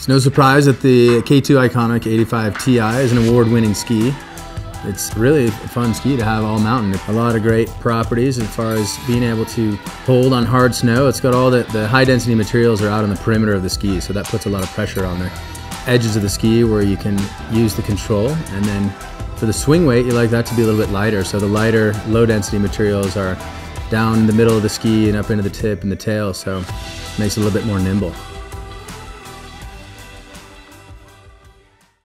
It's no surprise that the K2 iKonic 85 Ti is an award-winning ski. It's really a fun ski to have all mountain. A lot of great properties as far as being able to hold on hard snow. It's got all the, the high density materials are out on the perimeter of the ski, so that puts a lot of pressure on the edges of the ski where you can use the control. And then for the swing weight, you like that to be a little bit lighter. So the lighter, low density materials are down the middle of the ski and up into the tip and the tail, so it makes it a little bit more nimble.